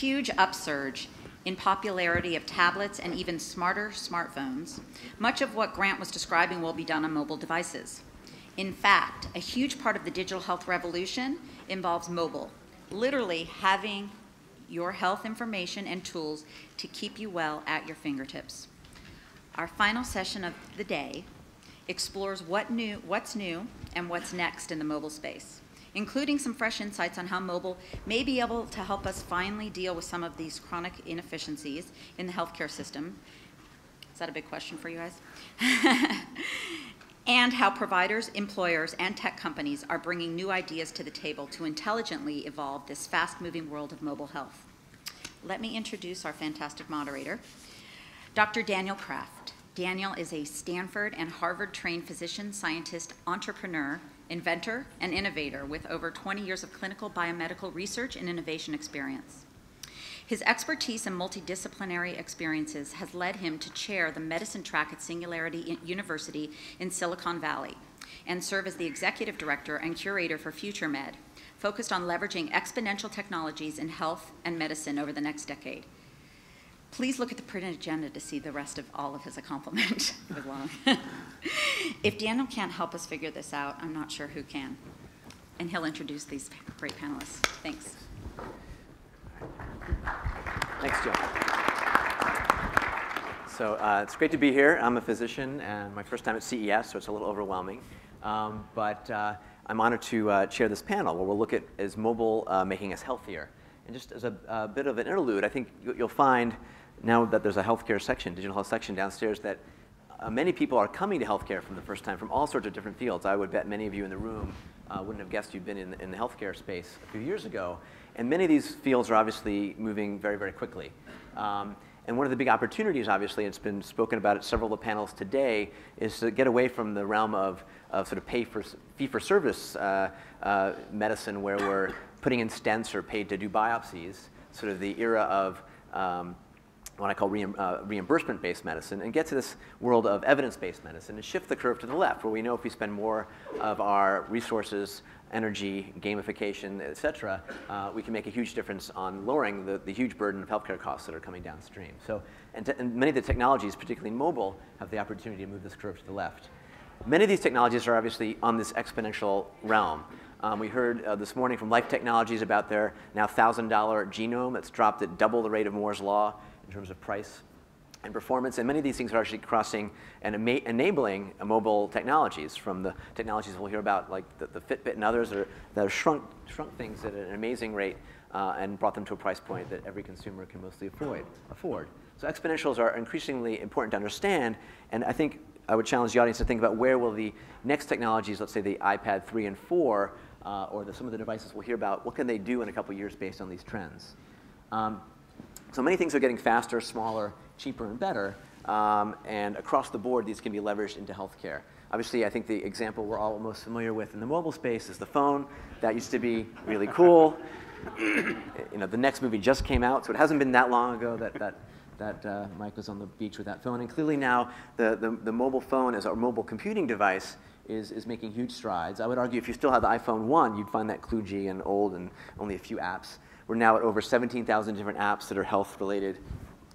huge upsurge in popularity of tablets and even smarter smartphones, much of what Grant was describing will be done on mobile devices. In fact, a huge part of the digital health revolution involves mobile, literally having your health information and tools to keep you well at your fingertips. Our final session of the day explores what new, what's new and what's next in the mobile space, including some fresh insights on how mobile may be able to help us finally deal with some of these chronic inefficiencies in the healthcare system. Is that a big question for you guys? and how providers, employers, and tech companies are bringing new ideas to the table to intelligently evolve this fast moving world of mobile health. Let me introduce our fantastic moderator, Dr. Daniel Kraft. Daniel is a Stanford and Harvard trained physician, scientist, entrepreneur, inventor, and innovator with over 20 years of clinical biomedical research and innovation experience. His expertise and multidisciplinary experiences has led him to chair the medicine track at Singularity University in Silicon Valley and serve as the executive director and curator for FutureMed, focused on leveraging exponential technologies in health and medicine over the next decade. Please look at the printed agenda to see the rest of all of his accomplishments. if Daniel can't help us figure this out, I'm not sure who can. And he'll introduce these great panelists. Thanks. Thanks, Jill. So uh, it's great to be here. I'm a physician, and my first time at CES, so it's a little overwhelming. Um, but uh, I'm honored to uh, chair this panel where we'll look at is mobile uh, making us healthier. And just as a, a, bit of an interlude, I think you'll find now that there's a healthcare section, digital health section downstairs, that uh, many people are coming to healthcare from the first time from all sorts of different fields. I would bet many of you in the room uh, wouldn't have guessed you'd been in, in the healthcare space a few years ago. And many of these fields are obviously moving very, very quickly. Um, and one of the big opportunities, obviously, it's been spoken about at several of the panels today, is to get away from the realm of, of sort of pay for, fee-for-service uh, uh, medicine where we're putting in stents or paid to do biopsies, sort of the era of um, what I call uh, reimbursement-based medicine, and get to this world of evidence-based medicine and shift the curve to the left, where we know if we spend more of our resources, energy, gamification, et cetera, uh, we can make a huge difference on lowering the, the huge burden of healthcare costs that are coming downstream. So, and, and many of the technologies, particularly mobile, have the opportunity to move this curve to the left. Many of these technologies are obviously on this exponential realm. Um, we heard uh, this morning from Life Technologies about their now $1,000 genome that's dropped at double the rate of Moore's Law in terms of price and performance. And many of these things are actually crossing and enabling mobile technologies from the technologies we'll hear about, like the, the Fitbit and others, are, that have shrunk, shrunk things at an amazing rate uh, and brought them to a price point that every consumer can mostly afford. afford. So exponentials are increasingly important to understand. And I think I would challenge the audience to think about where will the next technologies, let's say the iPad 3 and 4, uh, or the, some of the devices we'll hear about, what can they do in a couple years based on these trends? Um, so many things are getting faster, smaller, cheaper, and better. Um, and across the board, these can be leveraged into healthcare. Obviously, I think the example we're all most familiar with in the mobile space is the phone. That used to be really cool. you know, the next movie just came out, so it hasn't been that long ago that, that, that uh, Mike was on the beach with that phone. And clearly now, the, the, the mobile phone as a mobile computing device is, is making huge strides. I would argue if you still had the iPhone 1, you'd find that kludgy and old and only a few apps. We're now at over 17,000 different apps that are health related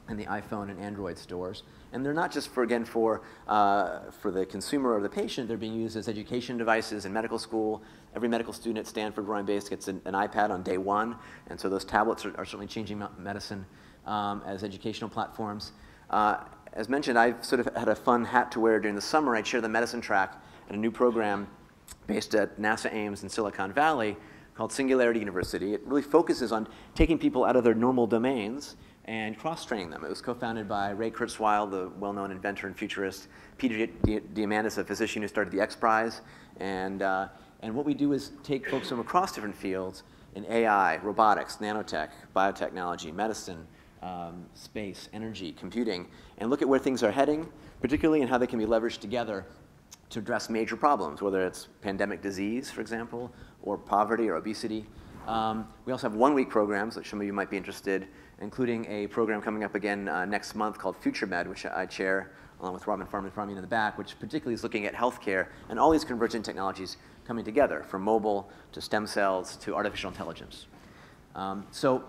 in the iPhone and Android stores. And they're not just for, again, for, uh, for the consumer or the patient, they're being used as education devices in medical school. Every medical student at Stanford, where I'm based, gets an, an iPad on day one. And so those tablets are, are certainly changing medicine um, as educational platforms. Uh, as mentioned, I've sort of had a fun hat to wear during the summer. I chair the medicine track at a new program based at NASA Ames in Silicon Valley called Singularity University. It really focuses on taking people out of their normal domains and cross-training them. It was co-founded by Ray Kurzweil, the well-known inventor and futurist, Peter Diamandis, a physician who started the X Prize, and, uh, and what we do is take folks from across different fields in AI, robotics, nanotech, biotechnology, medicine, um, space, energy, computing, and look at where things are heading, particularly and how they can be leveraged together to address major problems, whether it's pandemic disease, for example, or poverty or obesity. Um, we also have one-week programs that some of you might be interested, including a program coming up again uh, next month called FutureMed, which I chair along with Robin Farmanfarmaian in the back, which particularly is looking at healthcare and all these convergent technologies coming together, from mobile to stem cells to artificial intelligence. Um, so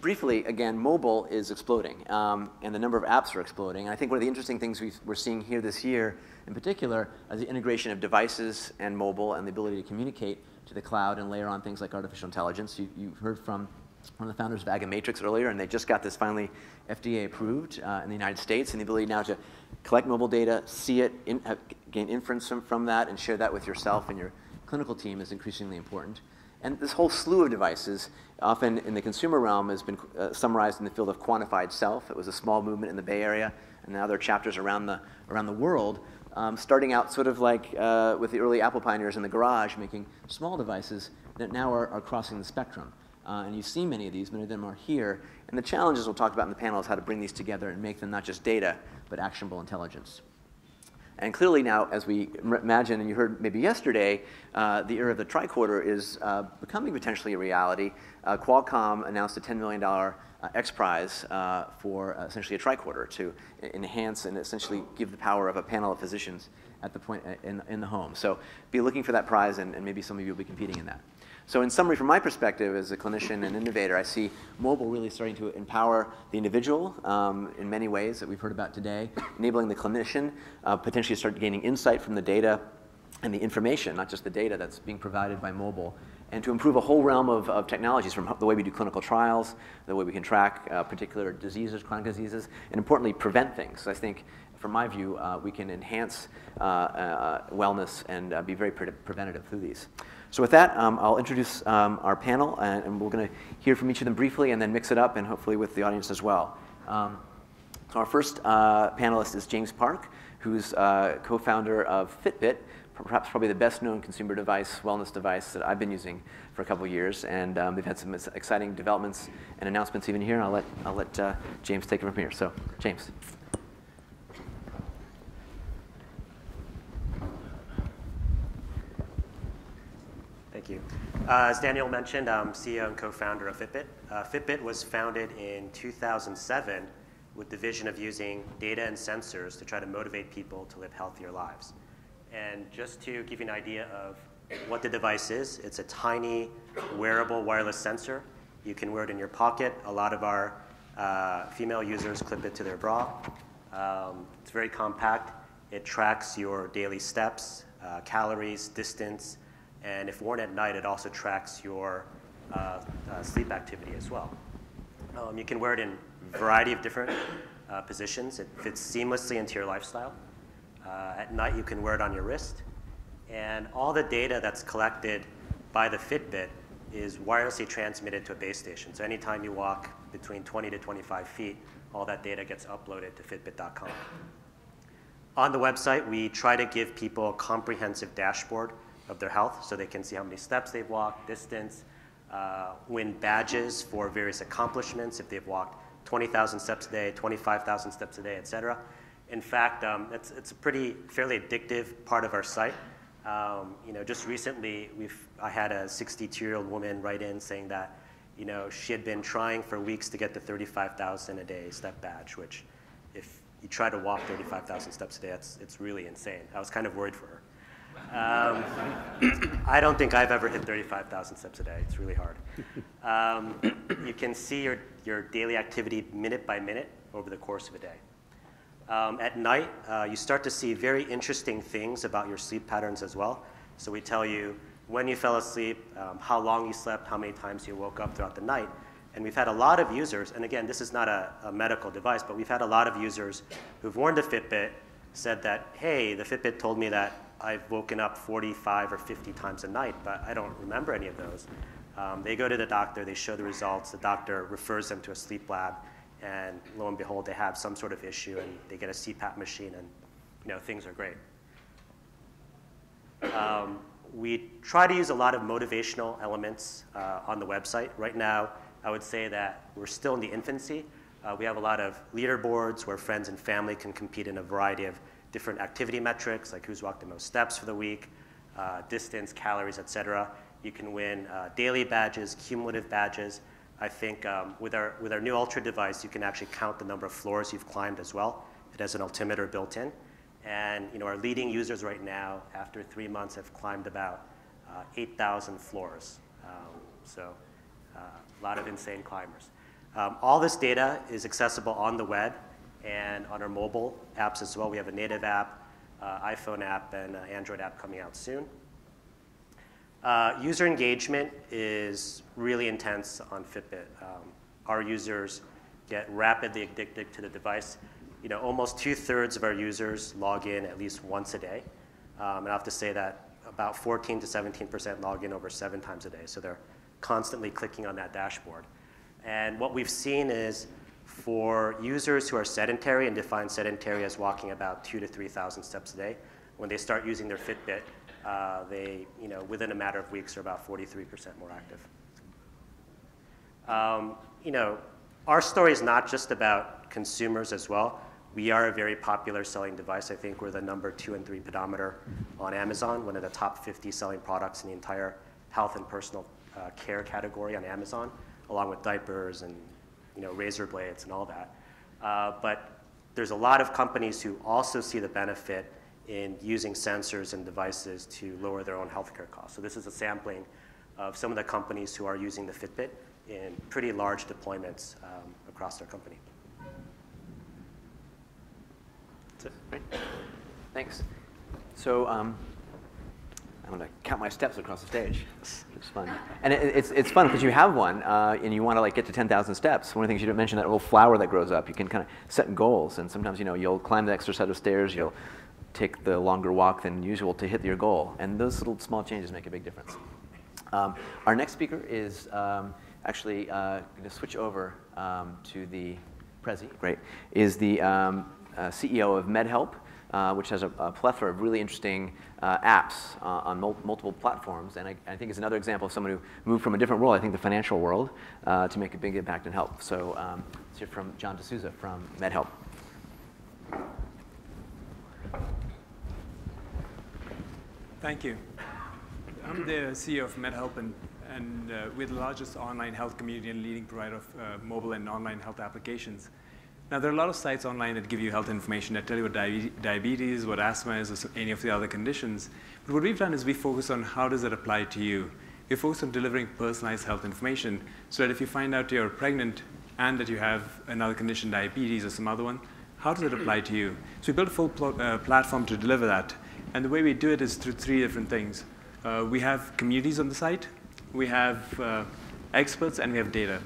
briefly, again, mobile is exploding, um, and the number of apps are exploding. And I think one of the interesting things we are seeing here this year, in particular, is the integration of devices and mobile and the ability to communicate to the cloud and layer on things like artificial intelligence. You, you heard from one of the founders of AgaMatrix earlier, and they just got this finally FDA approved uh, in the United States, and the ability now to collect mobile data, see it, in, have, gain inference from, from that, and share that with yourself and your clinical team is increasingly important. And this whole slew of devices, often in the consumer realm, has been uh, summarized in the field of quantified self. It was a small movement in the Bay Area, and now there are chapters around the, around the world, um, starting out sort of like uh, with the early Apple pioneers in the garage, making small devices that now are, are crossing the spectrum. Uh, and you see many of these, many of them are here. And the challenges we'll talk about in the panel is how to bring these together and make them not just data, but actionable intelligence. And clearly now, as we imagine, and you heard maybe yesterday, uh, the era of the tricorder is uh, becoming potentially a reality. Uh, Qualcomm announced a $10 million uh, X Prize uh, for essentially a tricorder to enhance and essentially give the power of a panel of physicians at the point uh, in, in the home. So be looking for that prize, and, and maybe some of you will be competing in that. So in summary, from my perspective as a clinician and innovator, I see mobile really starting to empower the individual um, in many ways that we've heard about today, enabling the clinician uh, potentially start gaining insight from the data and the information, not just the data that's being provided by mobile, and to improve a whole realm of, of technologies from the way we do clinical trials, the way we can track uh, particular diseases, chronic diseases, and importantly, prevent things. I think from my view, uh, we can enhance uh, uh, wellness and uh, be very pre preventative through these. So with that, um, I'll introduce um, our panel, and, and we're going to hear from each of them briefly and then mix it up and hopefully with the audience as well. Um, so our first uh, panelist is James Park, who's co-founder of Fitbit, perhaps probably the best known consumer device, wellness device that I've been using for a couple years. And um, they've had some exciting developments and announcements even here. And I'll let, I'll let uh, James take it from here. So, James. Thank you. Uh, as Daniel mentioned, I'm CEO and co-founder of Fitbit. Uh, Fitbit was founded in 2007 with the vision of using data and sensors to try to motivate people to live healthier lives. And just to give you an idea of what the device is, it's a tiny wearable wireless sensor. You can wear it in your pocket. A lot of our uh, female users clip it to their bra. Um, it's very compact. It tracks your daily steps, uh, calories, distance, and if worn at night, it also tracks your uh, uh, sleep activity as well. Um, you can wear it in a variety of different uh, positions. It fits seamlessly into your lifestyle. Uh, at night, you can wear it on your wrist. And all the data that's collected by the Fitbit is wirelessly transmitted to a base station. So anytime you walk between 20 to 25 feet, all that data gets uploaded to Fitbit.com. On the website, we try to give people a comprehensive dashboard of their health so they can see how many steps they've walked, distance, uh, win badges for various accomplishments if they've walked 20,000 steps a day, 25,000 steps a day, et cetera. In fact, um, it's, it's a pretty fairly addictive part of our site. Um, you know, just recently, we've, I had a 62-year-old woman write in saying that, you know, she had been trying for weeks to get the 35,000 a day step badge, which if you try to walk 35,000 steps a day, it's, it's really insane. I was kind of worried for her. Um, I don't think I've ever hit 35,000 steps a day. It's really hard. Um, you can see your, your daily activity minute by minute over the course of a day. Um, at night, uh, you start to see very interesting things about your sleep patterns as well. So we tell you when you fell asleep, um, how long you slept, how many times you woke up throughout the night. And we've had a lot of users, and again, this is not a, a medical device, but we've had a lot of users who've worn the Fitbit, said that, hey, the Fitbit told me that I've woken up 45 or 50 times a night, but I don't remember any of those. Um, they go to the doctor, they show the results, the doctor refers them to a sleep lab, and lo and behold, they have some sort of issue, and they get a CPAP machine, and you know things are great. Um, we try to use a lot of motivational elements uh, on the website. Right now, I would say that we're still in the infancy. Uh, we have a lot of leaderboards where friends and family can compete in a variety of different activity metrics, like who's walked the most steps for the week, uh, distance, calories, et cetera. You can win uh, daily badges, cumulative badges. I think um, with, our, with our new Ultra device, you can actually count the number of floors you've climbed as well. It has an altimeter built in. And you know, our leading users right now, after three months, have climbed about uh, 8,000 floors. Um, so uh, a lot of insane climbers. Um, all this data is accessible on the web and on our mobile apps as well. We have a native app, uh, iPhone app, and an Android app coming out soon. Uh, user engagement is really intense on Fitbit. Um, our users get rapidly addicted to the device. You know, almost two-thirds of our users log in at least once a day. Um, and I have to say that about 14 to 17% log in over seven times a day. So they're constantly clicking on that dashboard. And what we've seen is for users who are sedentary and define sedentary as walking about two to 3,000 steps a day, when they start using their Fitbit, uh, they, you know, within a matter of weeks are about 43% more active. Um, you know, our story is not just about consumers as well. We are a very popular selling device. I think we're the number two and three pedometer on Amazon, one of the top 50 selling products in the entire health and personal uh, care category on Amazon, along with diapers and you know, razor blades and all that. Uh, but there's a lot of companies who also see the benefit in using sensors and devices to lower their own healthcare costs. So this is a sampling of some of the companies who are using the Fitbit in pretty large deployments um, across their company. That's it. Great. Thanks. So um, I'm going to count my steps across the stage. It's fun. And it, it's, it's fun because you have one uh, and you want to like get to 10,000 steps. One of the things you didn't mention, that little flower that grows up, you can kind of set goals. And sometimes, you know, you'll climb the extra set of stairs, you'll take the longer walk than usual to hit your goal. And those little small changes make a big difference. Um, our next speaker is um, actually uh, going to switch over um, to the Prezi, great, is the um, uh, CEO of MedHelp, uh, which has a, a, plethora of really interesting uh, apps uh, on mul multiple platforms. And I, I, think it's another example of someone who moved from a different world, I think the financial world, uh, to make a big impact in health. So um, let's hear from John de Souza from MedHelp. Thank you. I'm the CEO of MedHelp, and, and uh, we're the largest online health community and leading provider of uh, mobile and online health applications. Now, there are a lot of sites online that give you health information that tell you what diabetes, what asthma is, or any of the other conditions. But what we've done is we focus on how does it apply to you. We focus on delivering personalized health information so that if you find out you're pregnant and that you have another condition, diabetes or some other one, how does it apply to you? So we built a full pl uh, platform to deliver that. And the way we do it is through three different things. Uh, we have communities on the site, we have uh, experts, and we have data.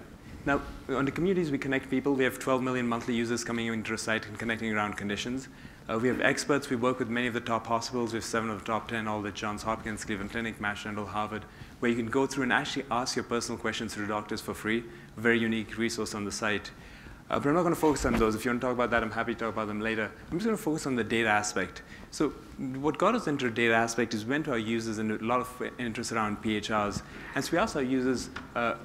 Now, on the communities, we connect people. We have 12 million monthly users coming into the site and connecting around conditions. Uh, we have experts. We work with many of the top hospitals. We have seven of the top 10, all the Johns Hopkins, Cleveland Clinic, Mass General, Harvard, where you can go through and actually ask your personal questions to the doctors for free. Very unique resource on the site. Uh, but I'm not going to focus on those. If you want to talk about that, I'm happy to talk about them later. I'm just going to focus on the data aspect. So what got us into the data aspect is went to our users and a lot of interest around PHRs. And so we asked our users, uh,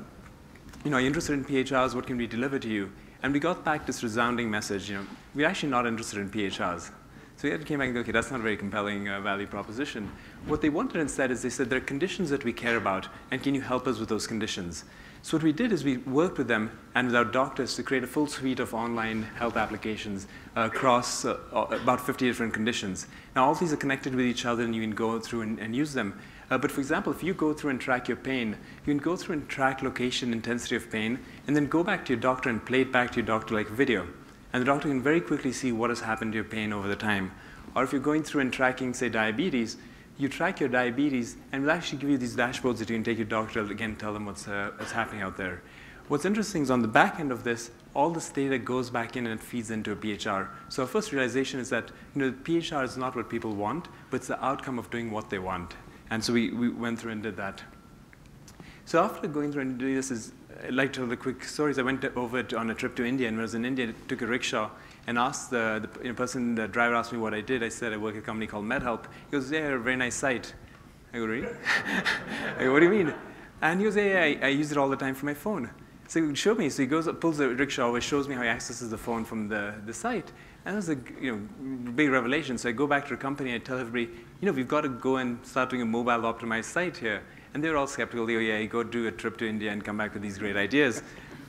you know, are you interested in PHRs? What can we deliver to you? And we got back this resounding message, you know, we're actually not interested in PHRs. So we came back and go, okay, that's not a very compelling uh, value proposition. What they wanted instead is they said, there are conditions that we care about, and can you help us with those conditions? So what we did is we worked with them and with our doctors to create a full suite of online health applications across uh, about 50 different conditions. Now all these are connected with each other and you can go through and, and use them. Uh, but for example, if you go through and track your pain, you can go through and track location, intensity of pain, and then go back to your doctor and play it back to your doctor like video. And the doctor can very quickly see what has happened to your pain over the time. Or if you're going through and tracking, say, diabetes, you track your diabetes, and we'll actually give you these dashboards that you can take your doctor, again, tell them what's, uh, what's happening out there. What's interesting is on the back end of this, all this data goes back in and it feeds into a PHR. So our first realization is that you know, PHR is not what people want, but it's the outcome of doing what they want. And so we, we went through and did that. So after going through and doing this, is, I'd like to tell the quick stories. I went over on a trip to India, and when I was in India, I took a rickshaw and asked the, the you know, person, the driver asked me what I did. I said I work at a company called MedHelp. He goes, yeah, a very nice site. I go, really? I go, what do you mean? And he goes, yeah, yeah I, I, use it all the time for my phone. So he showed me. So he goes, pulls the rickshaw over, shows me how he accesses the phone from the, the site. And it was a you know, big revelation. So I go back to the company and I tell everybody, you know, we've got to go and start doing a mobile optimized site here. And they're all skeptical. They go, yeah, go do a trip to India and come back with these great ideas.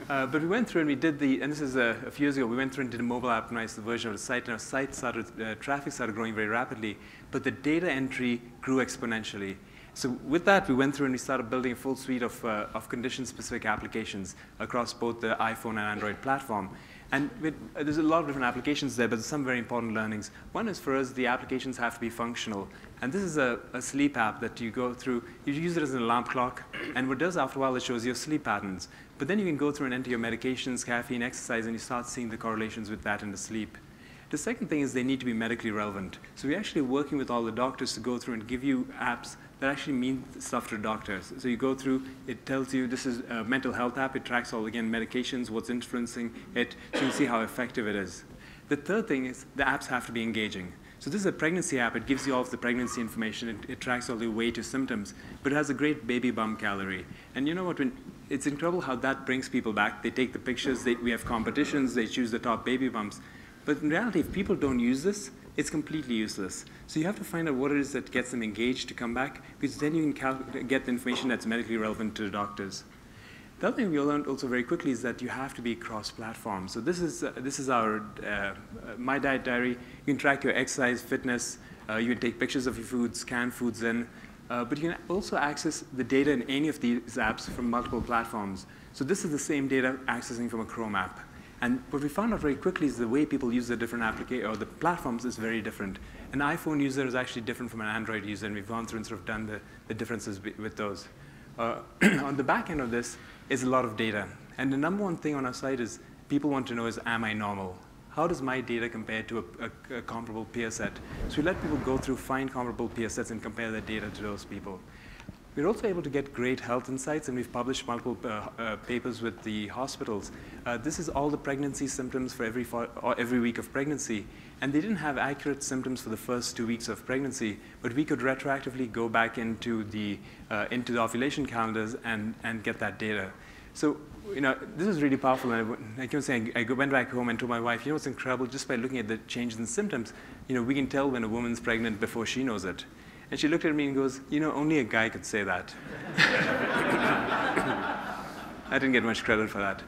Uh, but we went through and we did the, and this is a, a, few years ago, we went through and did a mobile optimized version of the site, and our site started, uh, traffic started growing very rapidly, but the data entry grew exponentially. So with that, we went through and we started building a full suite of, uh, of condition-specific applications across both the iPhone and Android platform. And with, uh, there's a lot of different applications there, but there's some very important learnings. One is for us, the applications have to be functional. And this is a, a sleep app that you go through. You use it as an alarm clock, and what does after a while, it shows your sleep patterns. But then you can go through and enter your medications, caffeine, exercise, and you start seeing the correlations with that and the sleep. The second thing is they need to be medically relevant. So we're actually working with all the doctors to go through and give you apps that actually mean stuff to doctors. So you go through, it tells you this is a mental health app. It tracks all, again, medications, what's influencing it, so you see how effective it is. The third thing is the apps have to be engaging. So this is a pregnancy app. It gives you all of the pregnancy information. It, it tracks all the weight to symptoms, but it has a great baby bump calorie. And you know what? When, it's incredible how that brings people back. They take the pictures. They, we have competitions. They choose the top baby bumps. But in reality, if people don't use this, it's completely useless. So you have to find out what it is that gets them engaged to come back, because then you can get the information that's medically relevant to the doctors. The other thing we learned also very quickly is that you have to be cross-platform. So this is, uh, this is our uh, My Diet Diary. You can track your exercise, fitness. Uh, you can take pictures of your food, scan foods in. Uh, but you can also access the data in any of these apps from multiple platforms. So this is the same data accessing from a Chrome app. And what we found out very quickly is the way people use the different applications or the platforms is very different. An iPhone user is actually different from an Android user, and we've gone through and sort of done the, the differences with those. Uh, on the back end of this is a lot of data. And the number one thing on our site is people want to know is, am I normal? How does my data compare to a, a, a comparable peer set? So we let people go through, find comparable peer sets, and compare their data to those people. We're also able to get great health insights, and we've published multiple uh, uh, papers with the hospitals. Uh, this is all the pregnancy symptoms for every, every week of pregnancy. And they didn't have accurate symptoms for the first two weeks of pregnancy, but we could retroactively go back into the, uh, into the ovulation calendars and, and get that data. So you know, this is really powerful. And I, I keep saying, I went back home and told my wife, you know what's incredible? Just by looking at the changes in symptoms, you know, we can tell when a woman's pregnant before she knows it. And she looked at me and goes, You know, only a guy could say that. I didn't get much credit for that.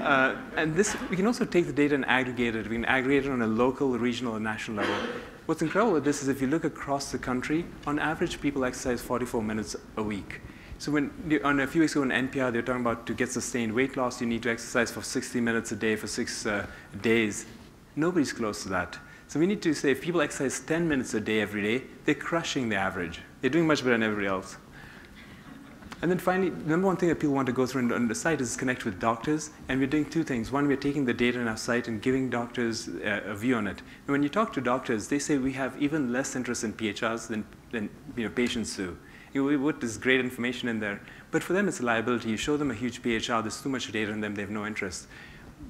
Uh, and this, we can also take the data and aggregate it. We can aggregate it on a local, regional, and national level. What's incredible with this is if you look across the country, on average, people exercise 44 minutes a week. So when, on a few weeks ago in NPR, they were talking about to get sustained weight loss, you need to exercise for 60 minutes a day for six uh, days. Nobody's close to that. So we need to say if people exercise 10 minutes a day every day, they're crushing the average. They're doing much better than everybody else. And then finally, the number one thing that people want to go through on the site is connect with doctors. And we're doing two things. One, we're taking the data on our site and giving doctors uh, a view on it. And when you talk to doctors, they say we have even less interest in PHRs than, than you know, patients do. You put this great information in there. But for them, it's a liability. You show them a huge PHR, there's too much data in them, they have no interest.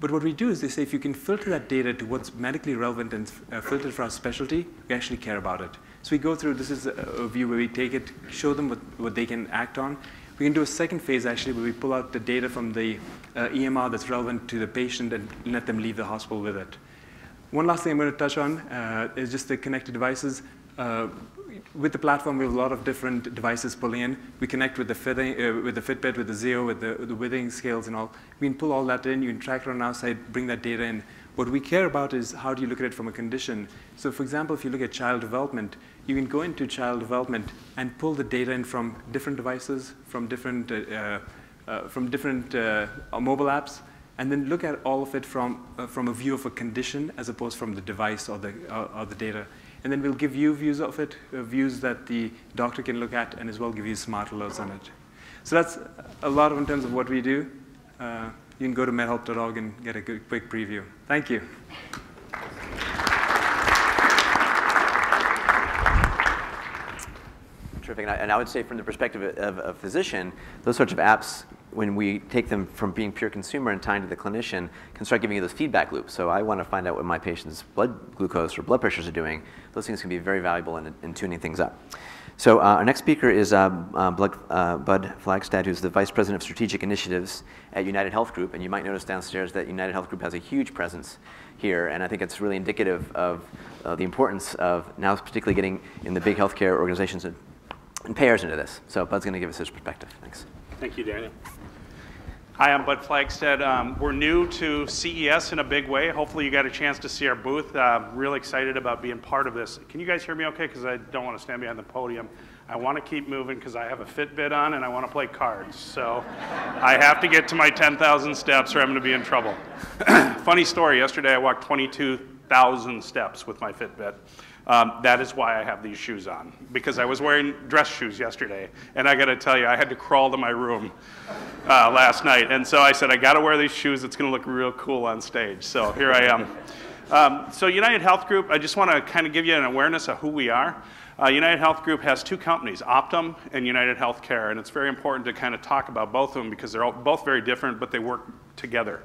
But what we do is they say if you can filter that data to what's medically relevant and uh, filtered for our specialty, we actually care about it. So we go through, this is a, a view where we take it, show them what, what they can act on. We can do a second phase actually where we pull out the data from the uh, EMR that's relevant to the patient and let them leave the hospital with it. One last thing I'm going to touch on uh, is just the connected devices. Uh, with the platform, we have a lot of different devices pulling in. We connect with the, fitting, uh, with the Fitbit, with the Zeo, with the, the scales and all. We can pull all that in. You can track it on our side, bring that data in. What we care about is how do you look at it from a condition. So for example, if you look at child development, you can go into child development and pull the data in from different devices, from different, uh, uh, from different uh, mobile apps, and then look at all of it from, uh, from a view of a condition as opposed from the device or the, or the data. And then we'll give you views of it, uh, views that the doctor can look at, and as well give you smart alerts on it. So that's a lot of in terms of what we do. Uh, you can go to medhelp.org and get a good, quick preview. Thank you. Terrific. And I, and I, would say from the perspective of a physician, those sorts of apps when we take them from being pure consumer and tying to the clinician, can start giving you those feedback loops. So I want to find out what my patient's blood glucose or blood pressures are doing. Those things can be very valuable in, in tuning things up. So uh, our next speaker is uh, uh, Bud Flagstad, who's the Vice President of Strategic Initiatives at UnitedHealth Group. And you might notice downstairs that UnitedHealth Group has a huge presence here. And I think it's really indicative of uh, the importance of now particularly getting in the big healthcare organizations and, and payers into this. So Bud's going to give us his perspective. Thanks. Thank you, Daniel. Hi, I'm Bud Flagstad. Um, we're new to CES in a big way. Hopefully, you got a chance to see our booth. Uh, really excited about being part of this. Can you guys hear me okay? Because I don't want to stand behind the podium. I want to keep moving because I have a Fitbit on and I want to play cards. So I have to get to my 10,000 steps or I'm going to be in trouble. Funny story, yesterday I walked 22,000 steps with my Fitbit. Um, that is why I have these shoes on, because I was wearing dress shoes yesterday, and I got to tell you, I had to crawl to my room uh, last night, and so I said, I got to wear these shoes. It's going to look real cool on stage. So here I am. Um, so UnitedHealth Group, I just want to kind of give you an awareness of who we are. Uh, United Health Group has two companies, Optum and UnitedHealthcare, and it's very important to kind of talk about both of them because they're all, both very different, but they work together.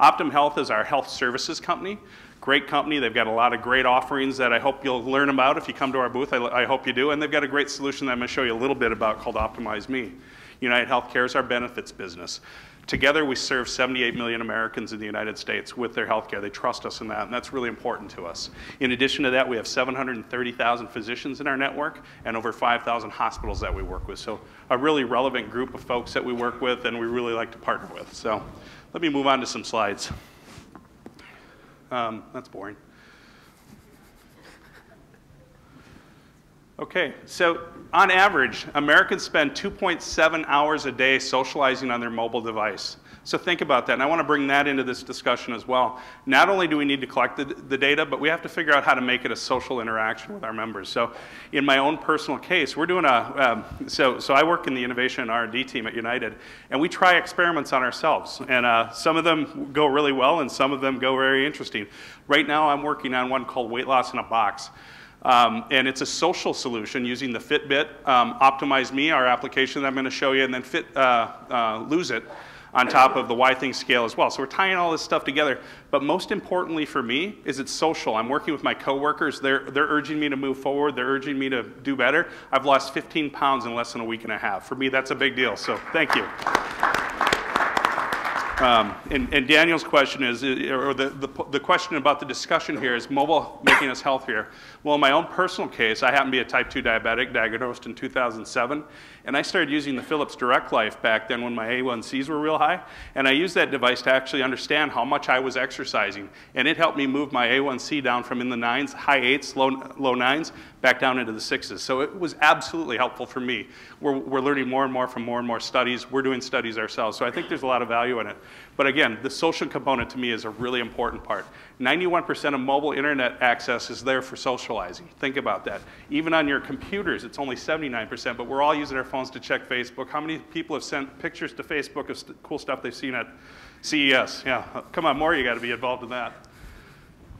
Optum Health is our health services company. Great company. They've got a lot of great offerings that I hope you'll learn about if you come to our booth. I, I hope you do. And they've got a great solution that I'm going to show you a little bit about called OptumizeMe. United Healthcare is our benefits business. Together, we serve 78 million Americans in the United States with their health care. They trust us in that, and that's really important to us. In addition to that, we have 730,000 physicians in our network and over 5,000 hospitals that we work with. So, a really relevant group of folks that we work with and we really like to partner with. So, let me move on to some slides. Um, that's boring. Okay, so on average, Americans spend 2.7 hours a day socializing on their mobile device. So think about that, and I want to bring that into this discussion as well. Not only do we need to collect the, the, data, but we have to figure out how to make it a social interaction with our members. So in my own personal case, we're doing a, um, so, so I work in the innovation and R&D team at United, and we try experiments on ourselves. And uh, some of them go really well, and some of them go very interesting. Right now, I'm working on one called Weight Loss in a Box. Um, and it's a social solution using the Fitbit, um, OptumizeMe, our application that I'm going to show you, and then Fit, uh, uh, Lose It on top of the Withings Scale as well. So we're tying all this stuff together. But most importantly for me is it's social. I'm working with my coworkers. They're, they're urging me to move forward. They're urging me to do better. I've lost 15 pounds in less than a week and a half. For me, that's a big deal. So thank you. Um, and, and, Daniel's question is, or the, the, the, question about the discussion here is mobile making us healthier. Well, in my own personal case, I happen to be a type 2 diabetic diagnosed in 2007. And I started using the Philips DirectLife back then when my A1Cs were real high. And I used that device to actually understand how much I was exercising. And it helped me move my A1C down from in the nines, high eights, low, low nines, back down into the sixes. So it was absolutely helpful for me. We're, we're learning more and more from more and more studies. We're doing studies ourselves. So I think there's a lot of value in it. But again, the social component to me is a really important part. 91% of mobile internet access is there for socializing. Think about that. Even on your computers, it's only 79%, but we're all using our phones to check Facebook. How many people have sent pictures to Facebook of st cool stuff they've seen at CES? Yeah, come on, more you got to be involved in that.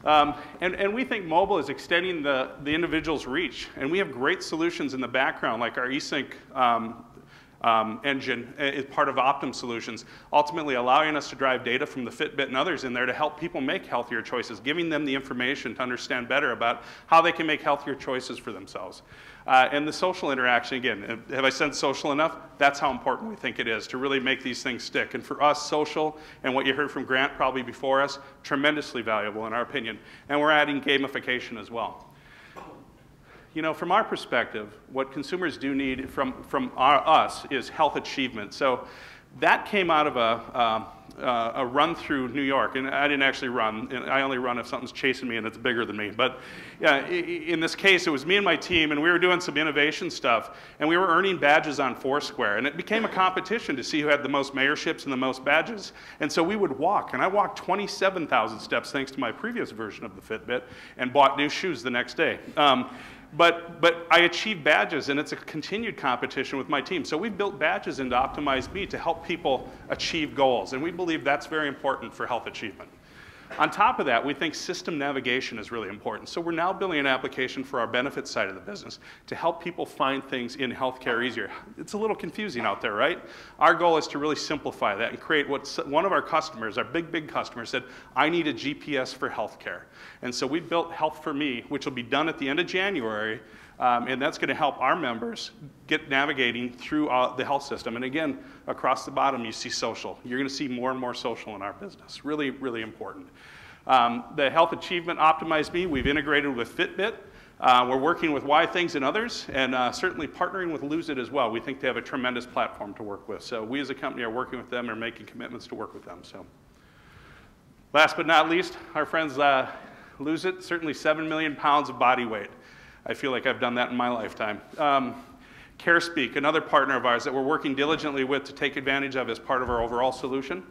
Um, and, and, we think mobile is extending the, the individual's reach. And we have great solutions in the background, like our eSync um, um, engine is part of Optum Solutions, ultimately allowing us to drive data from the Fitbit and others in there to help people make healthier choices, giving them the information to understand better about how they can make healthier choices for themselves. Uh, and the social interaction, again, have I said social enough? That's how important we think it is to really make these things stick. And for us, social, and what you heard from Grant probably before us, tremendously valuable in our opinion. And we're adding gamification as well you know, from our perspective, what consumers do need from, from our, us is health achievement. So that came out of a, um, uh, a run through New York, and I didn't actually run. I only run if something's chasing me and it's bigger than me. But yeah, in this case, it was me and my team, and we were doing some innovation stuff, and we were earning badges on Foursquare, and it became a competition to see who had the most mayorships and the most badges. And so we would walk, and I walked 27,000 steps thanks to my previous version of the Fitbit, and bought new shoes the next day. Um, but, but I achieve badges, and it's a continued competition with my team. So we've built badges into OptumizeMe to help people achieve goals, and we believe that's very important for health achievement. On top of that, we think system navigation is really important. So we're now building an application for our benefits side of the business to help people find things in healthcare easier. It's a little confusing out there, right? Our goal is to really simplify that and create what one of our customers, our big, big customer said, I need a GPS for healthcare. And so we built Health4Me, which will be done at the end of January, um, and that's going to help our members get navigating through uh, the health system. And again, across the bottom, you see social. You're going to see more and more social in our business. Really, really important. Um, the Health Achievement OptumizeMe, we've integrated with Fitbit. Uh, we're working with Withings and others, and uh, certainly partnering with Lose It as well. We think they have a tremendous platform to work with. So we as a company are working with them and making commitments to work with them. So last but not least, our friends uh, Lose It, certainly 7 million pounds of body weight. I feel like I've done that in my lifetime. Um, CareSpeak, another partner of ours that we're working diligently with to take advantage of as part of our overall solution.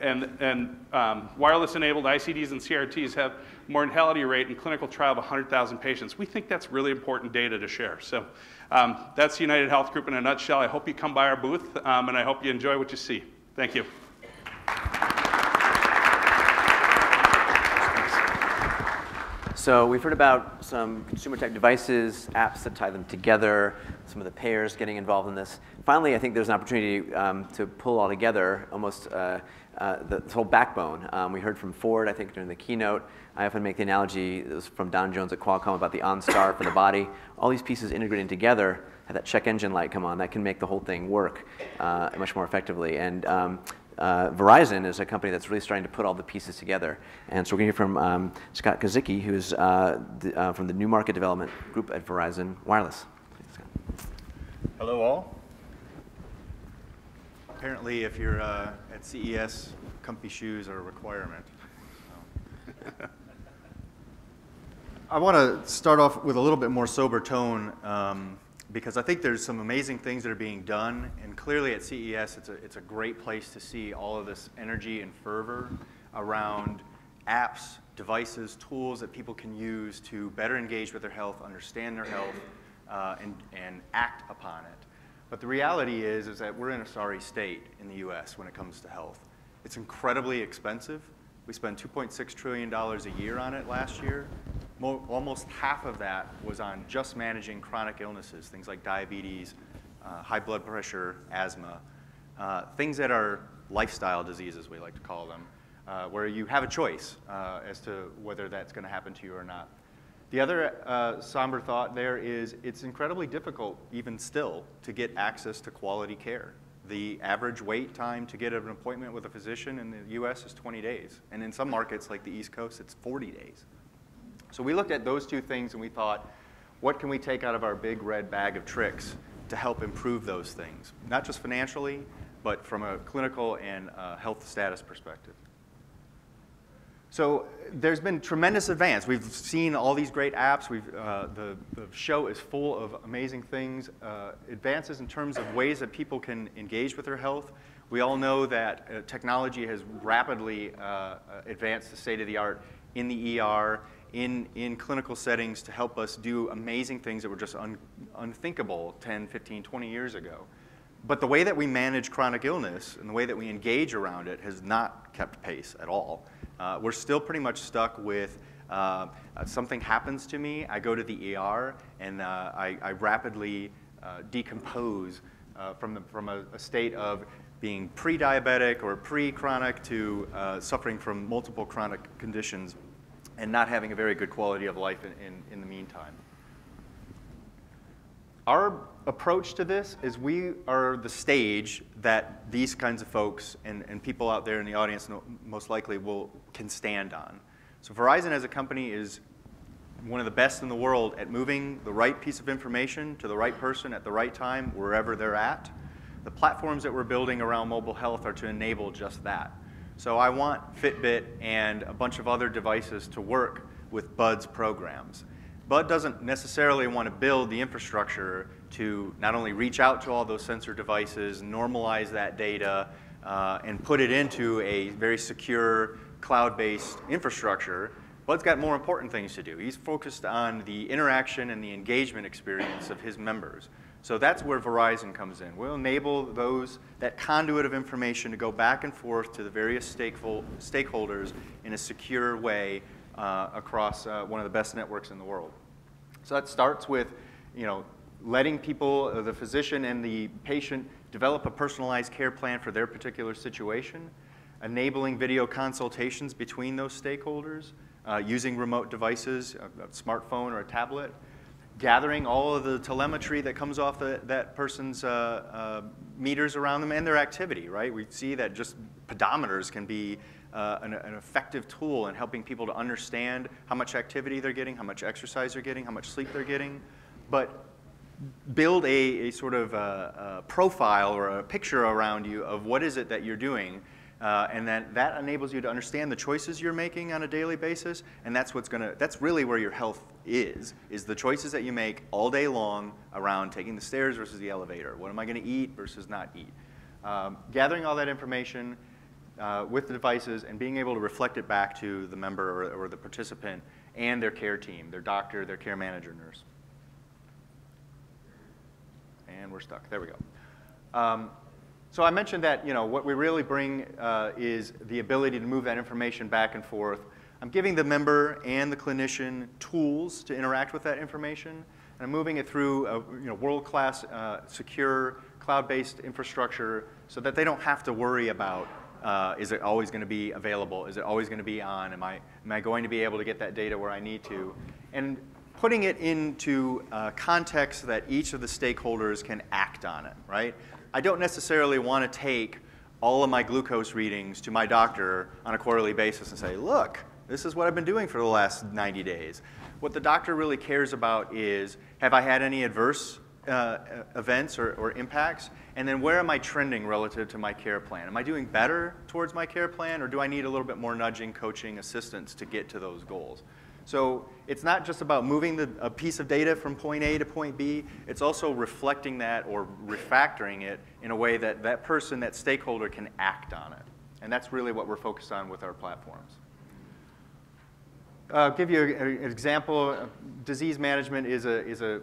And, and um, wireless-enabled ICDs and CRTs have mortality rate in clinical trial of 100,000 patients. We think that's really important data to share. So um, that's UnitedHealth Group in a nutshell. I hope you come by our booth, um, and I hope you enjoy what you see. Thank you. So we've heard about some consumer tech devices, apps that tie them together, some of the payers getting involved in this. Finally, I think there's an opportunity um, to pull all together almost uh, uh, the, the, whole backbone. Um, we heard from Ford, I think, during the keynote. I often make the analogy, it was from Don Jones at Qualcomm about the OnStar for the body. All these pieces integrating together, have that check engine light come on, that can make the whole thing work uh, much more effectively. And um, uh, Verizon is a company that's really starting to put all the pieces together. And so we're going to hear from um, Scott Kozicki, who's uh, the, uh, from the New Market Development Group at Verizon Wireless. Hello, all. Apparently, if you're uh, at CES, comfy shoes are a requirement. I want to start off with a little bit more sober tone. Um, because I think there's some amazing things that are being done, and clearly at CES, it's a, it's a great place to see all of this energy and fervor around apps, devices, tools that people can use to better engage with their health, understand their health, uh, and, and act upon it. But the reality is, is that we're in a sorry state in the US when it comes to health. It's incredibly expensive. We spend $2.6 trillion a year on it last year, almost half of that was on just managing chronic illnesses, things like diabetes, uh, high blood pressure, asthma, uh, things that are lifestyle diseases, we like to call them, uh, where you have a choice uh, as to whether that's going to happen to you or not. The other uh, somber thought there is it's incredibly difficult, even still, to get access to quality care. The average wait time to get an appointment with a physician in the US is 20 days. And in some markets, like the East Coast, it's 40 days. So we looked at those two things and we thought, what can we take out of our big red bag of tricks to help improve those things? Not just financially, but from a clinical and uh, health status perspective. So there's been tremendous advance. We've seen all these great apps. We've, uh, the, the show is full of amazing things, uh, advances in terms of ways that people can engage with their health. We all know that uh, technology has rapidly uh, uh, advanced the state of the art in the ER in, in clinical settings to help us do amazing things that were just un, unthinkable 10, 15, 20 years ago. But the way that we manage chronic illness and the way that we engage around it has not kept pace at all. Uh, we're still pretty much stuck with uh, uh, something happens to me, I go to the ER, and uh, I, I, rapidly uh, decompose uh, from, the, from a, a, state of being pre-diabetic or pre-chronic to suffering from multiple chronic conditions and not having a very good quality of life in, in, in the meantime. Our approach to this is we are the stage that these kinds of folks and, and people out there in the audience most likely will, can stand on. So Verizon as a company is one of the best in the world at moving the right piece of information to the right person at the right time wherever they're at. The platforms that we're building around mobile health are to enable just that. So I want Fitbit and a bunch of other devices to work with Bud's programs. Bud doesn't necessarily want to build the infrastructure to not only reach out to all those sensor devices, normalize that data, uh, and put it into a very secure cloud-based infrastructure. Bud's got more important things to do. He's focused on the interaction and the engagement experience of his members. So that's where Verizon comes in. We'll enable those, that conduit of information to go back and forth to the various stakeholders in a secure way uh, across uh, one of the best networks in the world. So that starts with, you know, letting people, uh, the physician and the patient, develop a personalized care plan for their particular situation, enabling video consultations between those stakeholders, uh, using remote devices, a, a smartphone or a tablet, gathering all of the telemetry that comes off the, that person's uh, uh, meters around them and their activity, right? We see that just pedometers can be uh, an, an, effective tool in helping people to understand how much activity they're getting, how much exercise they're getting, how much sleep they're getting, but build a, a sort of a, a profile or a picture around you of what is it that you're doing Uh, and then that enables you to understand the choices you're making on a daily basis, and that's what's gonna, that's really where your health is, is the choices that you make all day long around taking the stairs versus the elevator. What am I gonna eat versus not eat? Um, gathering all that information uh, with the devices and being able to reflect it back to the member or, or the participant and their care team, their doctor, their care manager, nurse. And we're stuck. There we go. Um, so I mentioned that you know what we really bring uh, is the ability to move that information back and forth. I'm giving the member and the clinician tools to interact with that information, and I'm moving it through a you know, world-class, uh, secure, cloud-based infrastructure so that they don't have to worry about uh, is it always going to be available? Is it always going to be on? Am I, am I going to be able to get that data where I need to? And putting it into uh, context that each of the stakeholders can act on it, right? I don't necessarily want to take all of my glucose readings to my doctor on a quarterly basis and say, look, this is what I've been doing for the last 90 days. What the doctor really cares about is, have I had any adverse uh, events or, or, impacts? And then where am I trending relative to my care plan? Am I doing better towards my care plan, or do I need a little bit more nudging, coaching, assistance to get to those goals? So it's not just about moving the, a piece of data from point A to point B, it's also reflecting that or refactoring it in a way that that person, that stakeholder can act on it. And that's really what we're focused on with our platforms. I'll give you an example. Uh, disease management is a, is a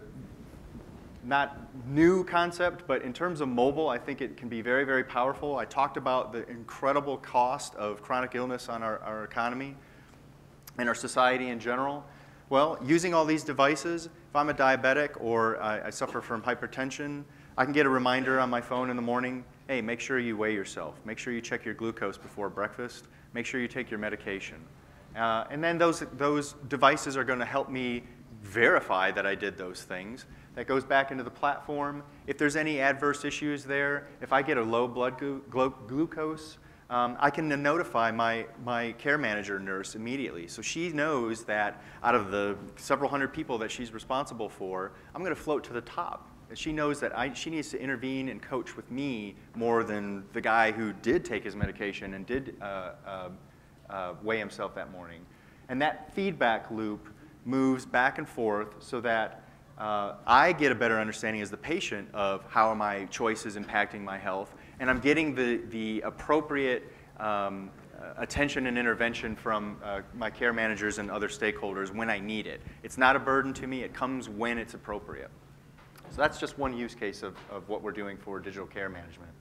not new concept, but in terms of mobile, I think it can be very, very powerful. I talked about the incredible cost of chronic illness on our, our economy and our society in general. Well, using all these devices, if I'm a diabetic or I, I suffer from hypertension, I can get a reminder on my phone in the morning, hey, make sure you weigh yourself. Make sure you check your glucose before breakfast. Make sure you take your medication. Uh, and then those, those devices are going to help me verify that I did those things that goes back into the platform. If there's any adverse issues there, if I get a low blood glu glucose, um, I can notify my, my care manager nurse immediately. So she knows that out of the several hundred people that she's responsible for, I'm going to float to the top. And she knows that I, she needs to intervene and coach with me more than the guy who did take his medication and did uh, uh, uh, weigh himself that morning. And that feedback loop moves back and forth so that uh, I get a better understanding as the patient of how my choices impacting my health, and I'm getting the, the appropriate um, attention and intervention from uh, my care managers and other stakeholders when I need it. It's not a burden to me, it comes when it's appropriate. So that's just one use case of, of what we're doing for digital care management.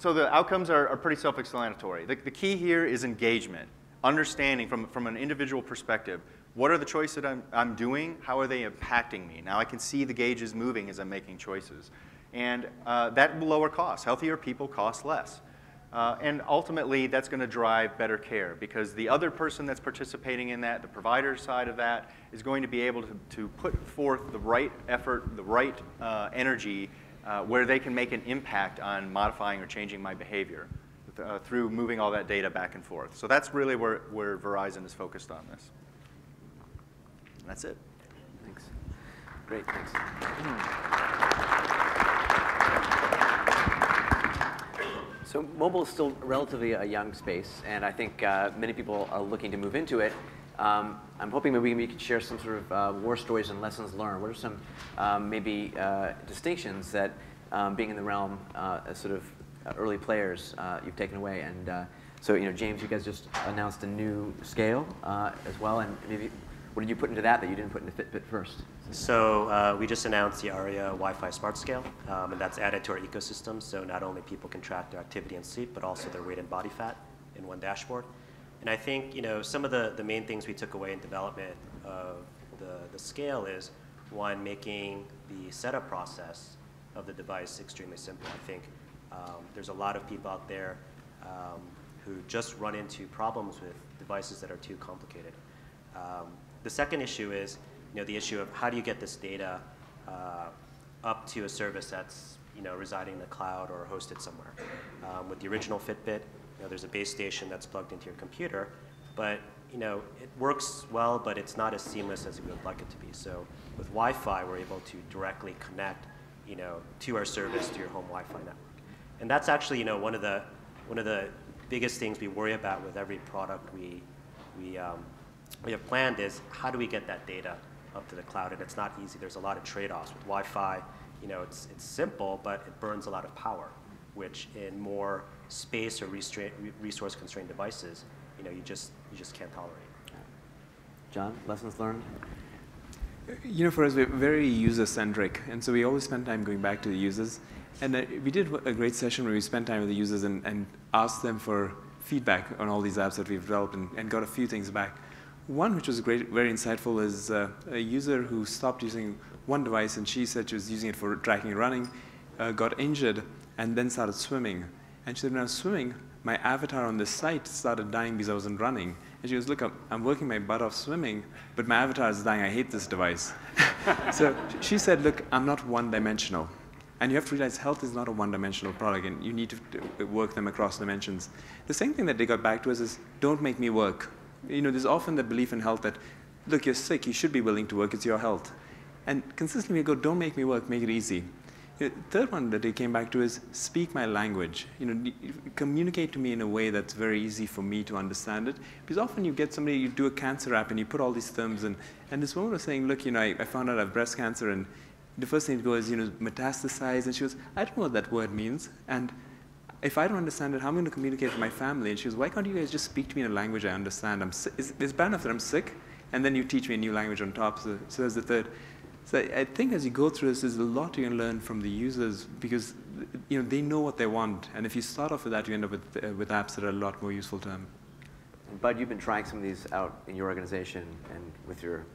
So the outcomes are, are pretty self-explanatory. The, the key here is engagement, understanding from, from an individual perspective. What are the choices that I'm, I'm doing? How are they impacting me? Now I can see the gauges moving as I'm making choices. And uh, that will lower costs. Healthier people cost less. Uh, and ultimately, that's going to drive better care because the other person that's participating in that, the provider side of that, is going to be able to, to put forth the right effort, the right uh, energy uh, where they can make an impact on modifying or changing my behavior uh, through moving all that data back and forth. So that's really where, where Verizon is focused on this. That's it. Thanks. Great, thanks. So mobile is still relatively a young space, and I think uh, many people are looking to move into it. Um, I'm hoping maybe we could share some sort of uh, war stories and lessons learned. What are some um, maybe uh, distinctions that um, being in the realm uh, as sort of early players uh, you've taken away? And uh, so, you know, James, you guys just announced a new scale as well, and maybe what did you put into that that you didn't put into Fitbit first? So uh, we just announced the Aria Wi-Fi Smart Scale, um, and that's added to our ecosystem. So not only people can track their activity and sleep, but also their weight and body fat in one dashboard. And I think you know some of the, the main things we took away in development of the, the scale is one, making the setup process of the device extremely simple. I think um, there's a lot of people out there um, who just run into problems with devices that are too complicated. Um, the second issue is you know, the issue of how do you get this data uh, up to a service that's you know, residing in the cloud or hosted somewhere. Um, with the original Fitbit, know, there's a base station that's plugged into your computer, but you know, it works well, but it's not as seamless as we would like it to be. So with Wi-Fi, we're able to directly connect you know, to our service, to your home Wi-Fi network. And that's actually, you know, one of the, one of the biggest things we worry about with every product we, we, um, we have planned is how do we get that data up to the cloud? And it's not easy. There's a lot of trade-offs with Wi-Fi. You know, it's, it's simple, but it burns a lot of power, which in more space or resource-constrained devices, you know, you just, you just can't tolerate. John, lessons learned? You know, for us, we're very user-centric, and so we always spend time going back to the users. And uh, we did a great session where we spent time with the users and, and asked them for feedback on all these apps that we've developed and, and got a few things back. One, which was great, very insightful, is uh, a user who stopped using one device and she said she was using it for tracking running, uh, got injured, and then started swimming. And she said, when I was swimming, my avatar on this site started dying because I wasn't running. And she goes, look, I'm, I'm working my butt off swimming, but my avatar is dying. I hate this device. so she said, look, I'm not one-dimensional. And you have to realize health is not a one-dimensional product, and you need to work them across dimensions. The same thing that they got back to us is, don't make me work. You know, there's often the belief in health that, look, you're sick, you should be willing to work, it's your health. And consistently we go, don't make me work, make it easy. Third one that they came back to is speak my language. You know, communicate to me in a way that's very easy for me to understand it. Because often you get somebody, you do a cancer app and you put all these terms in. And this woman was saying, look, you know, I, I found out I have breast cancer and the first thing to go is, you know, metastasize. And she goes, I don't know what that word means. And if I don't understand it, how am I going to communicate with my family? And she goes, why can't you guys just speak to me in a language I understand? I'm it's, it's bad enough that I'm sick, and then you teach me a new language on top. So, so there's the third. So I think as you go through this, there's a lot you can learn from the users because you know they know what they want, and if you start off with that, you end up with uh, with apps that are a lot more useful to them. Bud, you've been trying some of these out in your organization and with your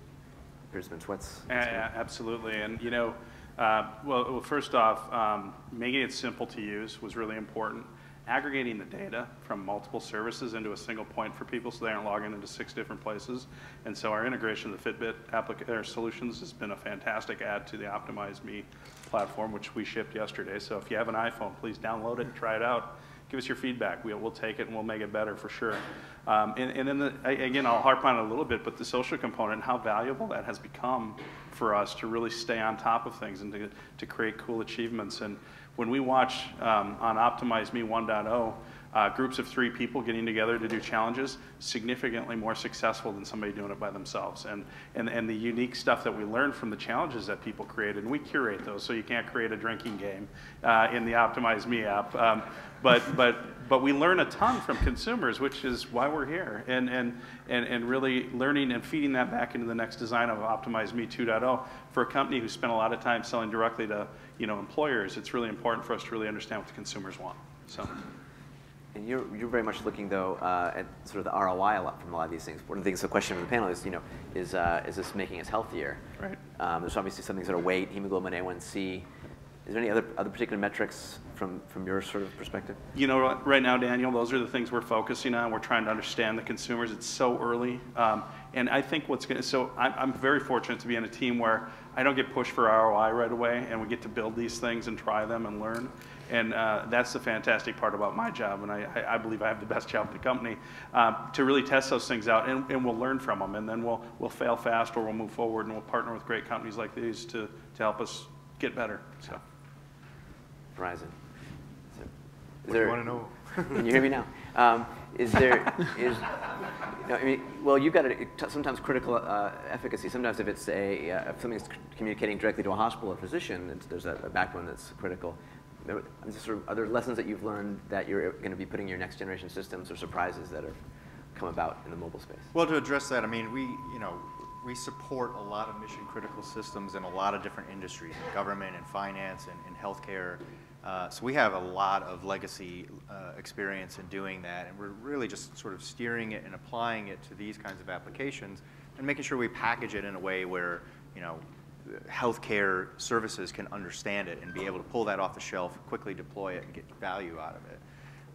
participants. What's, what's yeah, absolutely, and you know. Uh, well, well, first off, um, making it simple to use was really important aggregating the data from multiple services into a single point for people so they aren't logging into six different places. And so our integration of the Fitbit solutions has been a fantastic add to the OptumizeMe platform, which we shipped yesterday. So if you have an iPhone, please download it and try it out. Give us your feedback. We'll, we'll take it and we'll make it better for sure. Um, and, and, then, the, again, I'll harp on it a little bit, but the social component, and how valuable that has become for us to really stay on top of things and to, to create cool achievements. And when we watch um, on OptumizeMe 1.0, uh, groups of three people getting together to do challenges, significantly more successful than somebody doing it by themselves. And, and, and the unique stuff that we learn from the challenges that people create, and we curate those, so you can't create a drinking game uh, in the OptumizeMe app. Um, but, but, but we learn a ton from consumers, which is why we're here, and, and, and, and really learning and feeding that back into the next design of OptumizeMe 2.0. For a company who spent a lot of time selling directly to you know, employers, it's really important for us to really understand what the consumers want. So. And you're, you're very much looking, though, uh, at sort of the ROI a lot from a lot of these things. One of the things, the question from the panel is, you know, is, uh, is this making us healthier? Right. Um, there's obviously some things that are weight, hemoglobin A1C. Is there any other, other particular metrics from, from your sort of perspective? You know, right now, Daniel, those are the things we're focusing on. We're trying to understand the consumers. It's so early. Um, and I think what's going to, so I'm, I'm very fortunate to be in a team where I don't get pushed for ROI right away, and we get to build these things and try them and learn. And uh, that's the fantastic part about my job, and I, I, believe I have the best job in the company, uh, to really test those things out, and, and, we'll learn from them, and then we'll, we'll fail fast or we'll move forward, and we'll partner with great companies like these to, to help us get better. So. Verizon. So, what there, do you want to know? can you hear me now? Um, is there, is, you know, I mean, well, you've got a, sometimes critical uh, efficacy. Sometimes if it's a, uh, if something's communicating directly to a hospital or physician, there's a, a, backbone that's critical. Sort of, are there lessons that you've learned that you're going to be putting in your next generation systems or surprises that have come about in the mobile space? Well, to address that, I mean, we, you know, we support a lot of mission critical systems in a lot of different industries, in government and finance and in healthcare. Uh, so we have a lot of legacy uh, experience in doing that, and we're really just sort of steering it and applying it to these kinds of applications and making sure we package it in a way where, you know, healthcare services can understand it and be able to pull that off the shelf, quickly deploy it, and get value out of it.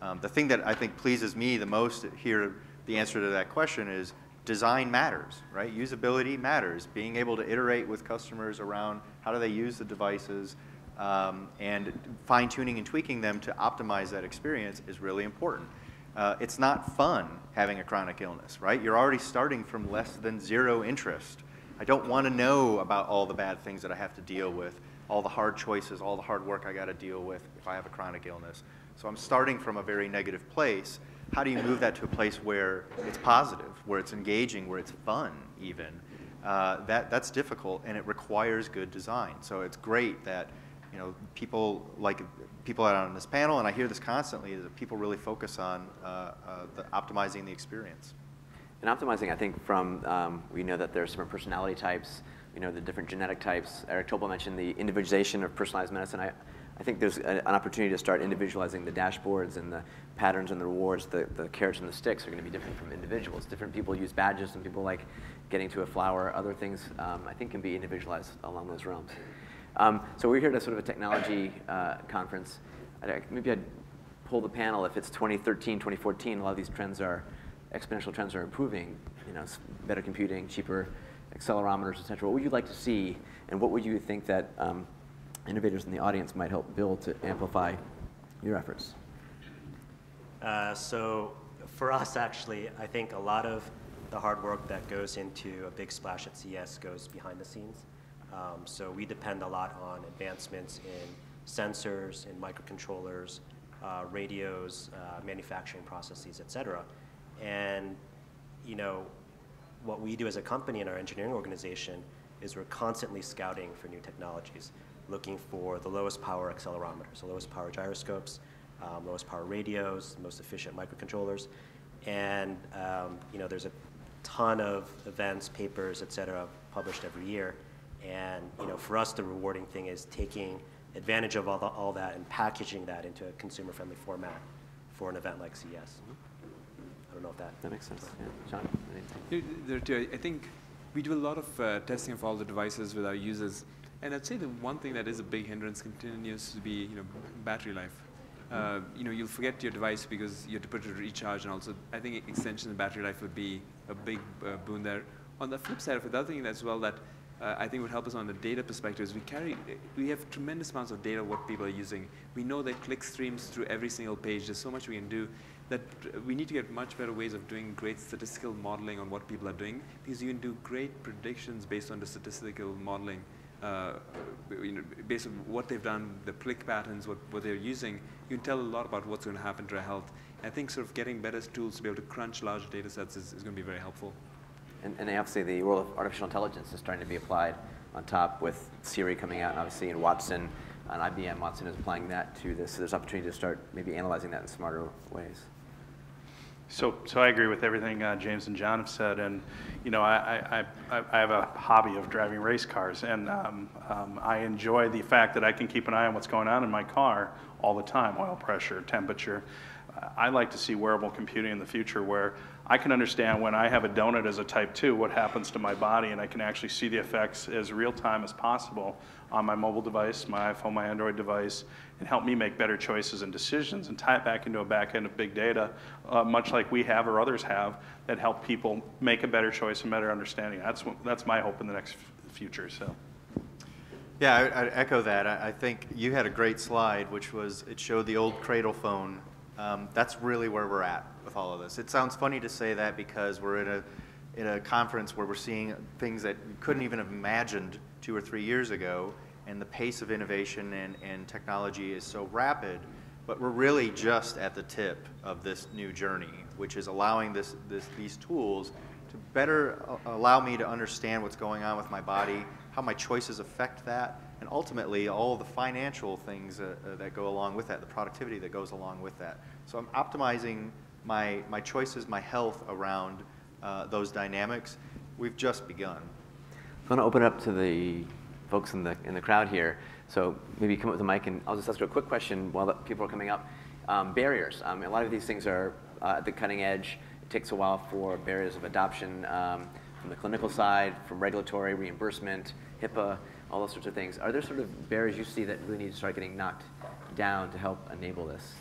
Um, the thing that I think pleases me the most here, the answer to that question is design matters, right? Usability matters. Being able to iterate with customers around how do they use the devices, um, and fine tuning and tweaking them to optimize that experience is really important. Uh, it's not fun having a chronic illness, right? You're already starting from less than zero interest. I don't want to know about all the bad things that I have to deal with. all the hard choices, all the hard work I got to deal with if I have a chronic illness. So I'm starting from a very negative place. How do you move that to a place where it's positive, where it's engaging, where it's fun even? Uh, that, that's difficult and it requires good design. So it's great that you know, people like people out on this panel, and I hear this constantly, that people really focus on uh, uh, the optimizing the experience. And optimizing, I think, from um, we know that there's different personality types. We know the different genetic types. Eric Topol mentioned the individualization of personalized medicine. I, I think there's a, an opportunity to start individualizing the dashboards and the patterns and the rewards. The, the carrots and the sticks are going to be different from individuals. Different people use badges. and people like getting to a flower. Other things, um, I think, can be individualized along those realms. Um, so we're here at a sort of a technology uh, conference. Maybe I'd pull the panel if it's 2013, 2014, a lot of these trends are, exponential trends are improving, you know, better computing, cheaper accelerometers, et cetera. What would you like to see, and what would you think that um, innovators in the audience might help build to amplify your efforts? Uh, so for us, actually, I think a lot of the hard work that goes into a big splash at CES goes behind the scenes. Um, so we depend a lot on advancements in sensors, in microcontrollers, uh, radios, uh, manufacturing processes, et cetera. And, you know, what we do as a company in our engineering organization is we're constantly scouting for new technologies, looking for the lowest power accelerometers, the lowest power gyroscopes, um, lowest power radios, most efficient microcontrollers. And, um, you know, there's a ton of events, papers, et cetera, published every year. And you know, for us, the rewarding thing is taking advantage of all, the, all that and packaging that into a consumer-friendly format for an event like CES. I don't know if that. That makes sense. Yeah. John, there are two. I think we do a lot of uh, testing of all the devices with our users, and I'd say the one thing that is a big hindrance continues to be you know battery life. Uh, you know, you'll forget your device because you have to put it to recharge, and also I think extension of battery life would be a big uh, boon there. On the flip side of it, the other thing as well that uh, I think would help us on the data perspective is we carry, we have tremendous amounts of data what people are using. We know that click streams through every single page. There's so much we can do that we need to get much better ways of doing great statistical modeling on what people are doing because you can do great predictions based on the statistical modeling. Uh, you know, based on what they've done, the click patterns, what, what they're using, you can tell a lot about what's going to happen to their health. And I think sort of getting better tools to be able to crunch large data sets is, is going to be very helpful. And, and obviously the world of artificial intelligence is starting to be applied on top with Siri coming out, and obviously in Watson, and IBM Watson is applying that to this. So there's opportunity to start maybe analyzing that in smarter ways. So, so I agree with everything uh, James and John have said, and you know, I, I, I, I have a hobby of driving race cars, and um, um, I enjoy the fact that I can keep an eye on what's going on in my car all the time, oil pressure, temperature. I like to see wearable computing in the future where I can understand when I have a donut as a type 2 what happens to my body, and I can actually see the effects as real time as possible on my mobile device, my iPhone, my Android device, and help me make better choices and decisions and tie it back into a back end of big data, uh, much like we have or others have, that help people make a better choice and better understanding. That's, what, that's my hope in the next future. So. Yeah, I, would echo that. I, I think you had a great slide, which was it showed the old cradle phone um, that's really where we're at with all of this. It sounds funny to say that because we're in a, in a conference where we're seeing things that you couldn't even have imagined two or three years ago, and the pace of innovation and, and technology is so rapid, but we're really just at the tip of this new journey, which is allowing this, this, these tools to better allow me to understand what's going on with my body, how my choices affect that, and ultimately all the financial things uh, uh, that go along with that, the productivity that goes along with that. So I'm optimizing my, my choices, my health around uh, those dynamics. We've just begun. I'm going to open up to the folks in the, in the crowd here. So maybe come up with the mic and I'll just ask you a quick question while people are coming up. Um, barriers. Um, a lot of these things are uh, at the cutting edge. It takes a while for barriers of adoption um, from the clinical side, from regulatory, reimbursement, HIPAA all those sorts of things. Are there sort of barriers you see that really need to start getting knocked down to help enable this?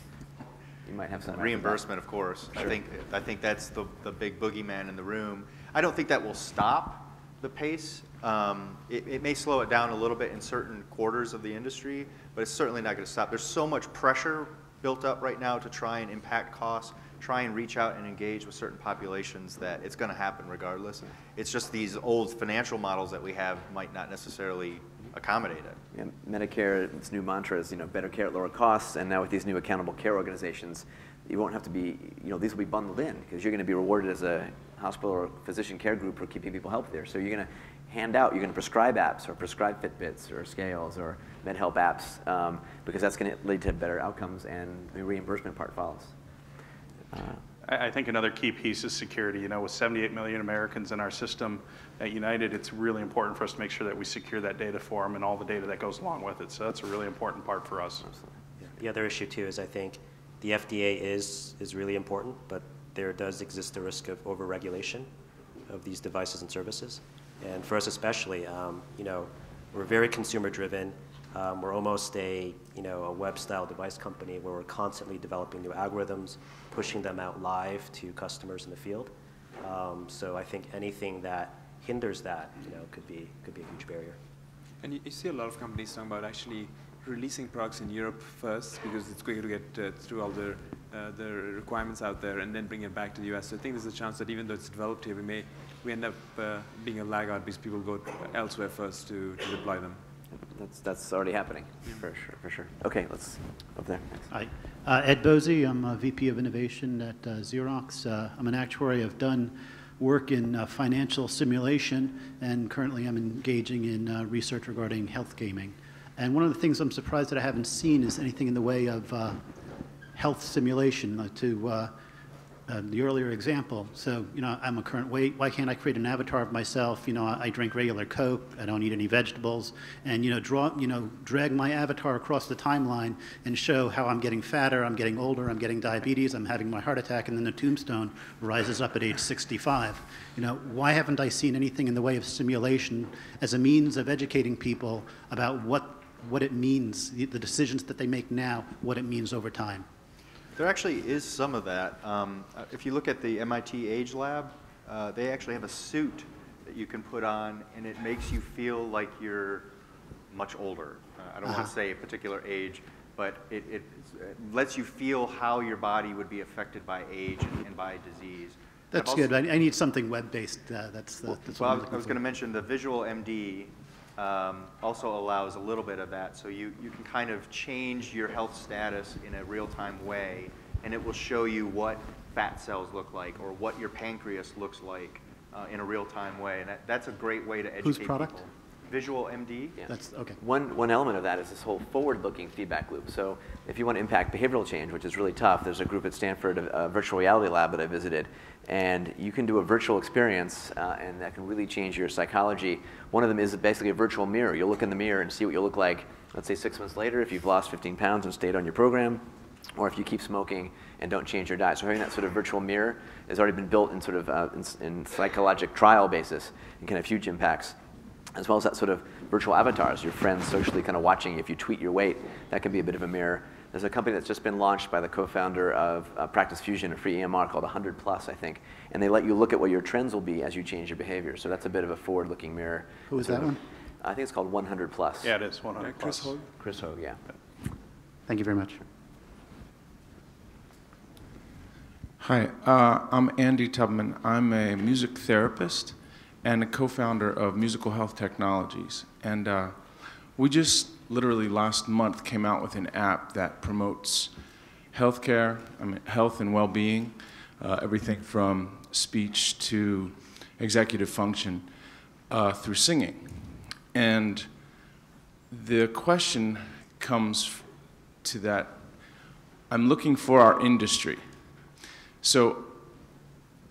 You might have some reimbursement, of course. Sure. I think I think that's the the big boogeyman in the room. I don't think that will stop the pace. Um, it, it, may slow it down a little bit in certain quarters of the industry, but it's certainly not going to stop. There's so much pressure built up right now to try and impact costs, try and reach out and engage with certain populations that it's going to happen regardless. It's just these old financial models that we have might not necessarily accommodate it. Yeah, Medicare, its new mantra is, you know, better care at lower costs, and now with these new accountable care organizations, you won't have to be, you know, these will be bundled in, because you're gonna be rewarded as a hospital or physician care group for keeping people healthier. So you're gonna hand out, you're gonna prescribe apps, or prescribe Fitbits, or scales, or MedHelp apps, um, because that's gonna lead to better outcomes, and the reimbursement part follows. I, I think another key piece is security. You know, with 78 million Americans in our system at United, it's really important for us to make sure that we secure that data for them and all the data that goes along with it. So that's a really important part for us. Yeah. The other issue too is I think the FDA is, is really important, but there does exist a risk of overregulation of these devices and services. And for us especially, um, you know, we're very consumer driven. Um, we're almost a, you know, a web-style device company where we're constantly developing new algorithms, pushing them out live to customers in the field. Um, so I think anything that hinders that, you know, could be, could be a huge barrier. And you, you see a lot of companies talking about actually releasing products in Europe first because it's quicker to get uh, through all the, uh, the requirements out there and then bring it back to the US. So I think there's a chance that even though it's developed here, we may we end up uh, being a laggard because people go elsewhere first to, to deploy them. That's, that's already happening, for sure, for sure. Okay, let's, up there. Hi. Uh, Ed Bosey, I'm a VP of Innovation at uh, Xerox. Uh, I'm an actuary. I've done work in uh, financial simulation, and currently I'm engaging in uh, research regarding health gaming. And one of the things I'm surprised that I haven't seen is anything in the way of uh, health simulation uh, to uh, the earlier example. So, you know, I'm a current weight. Why can't I create an avatar of myself? You know, I, I drink regular Coke. I don't eat any vegetables. And, you know, draw, you know, drag my avatar across the timeline and show how I'm getting fatter, I'm getting older, I'm getting diabetes, I'm having my heart attack, and then the tombstone rises up at age 65. You know, why haven't I seen anything in the way of simulation as a means of educating people about what, what it means, the decisions that they make now, what it means over time? There actually is some of that. Um, uh, if you look at the MIT Age Lab, uh, they actually have a suit that you can put on, and it makes you feel like you're much older. Uh, I don't want Uh-huh. to say a particular age, but it, it, lets you feel how your body would be affected by age and, and by disease. That's also- good. I, I need something web-based. Uh, that's, the, that's what Well, I I'm was- I was going to mention the Visual MD um, also allows a little bit of that. So you, you can kind of change your health status in a real-time way, and it will show you what fat cells look like or what your pancreas looks like uh, in a real-time way. And that, that's a great way to educate Whose product? people. Visual MD. Yeah. That's, okay. One, one element of that is this whole forward-looking feedback loop. So if you want to impact behavioral change, which is really tough, there's a group at Stanford, a, a virtual reality lab that I visited, and you can do a virtual experience, uh, and that can really change your psychology. One of them is basically a virtual mirror. You'll look in the mirror and see what you'll look like, let's say six months later, if you've lost 15 pounds and stayed on your program, or if you keep smoking and don't change your diet. So having that sort of virtual mirror has already been built in sort of uh, in, in psychologic trial basis and can have huge impacts as well as that sort of virtual avatars, your friends socially kind of watching if you tweet your weight. That can be a bit of a mirror. There's a company that's just been launched by the co-founder of uh, Practice Fusion, a free EMR called 100 Plus, I think, and they let you look at what your trends will be as you change your behavior. So that's a bit of a forward-looking mirror. Who is that of- one? I think it's called 100 Plus. Yeah, it is 100 Uh, Chris plus. Hogue? Chris Hogue, yeah. Thank you very much. Hi, uh, I'm Andy Tubman. I'm a music therapist and a co-founder of Musical Health Technologies. And uh, we just literally last month came out with an app that promotes healthcare, I mean, health and well-being, uh, everything from speech to executive function uh, through singing. And the question comes to that I'm looking for our industry. So,